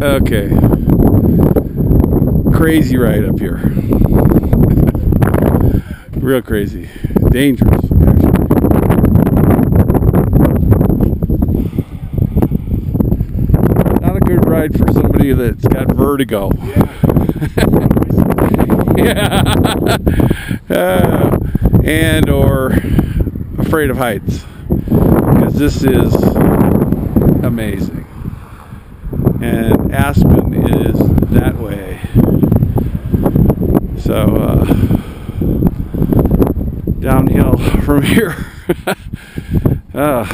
Okay. Crazy ride up here. Real crazy. Dangerous. Not a good ride for somebody that's got vertigo. yeah. Uh, and or afraid of heights. Because this is amazing. And Aspen is that way. So, uh, downhill from here. uh,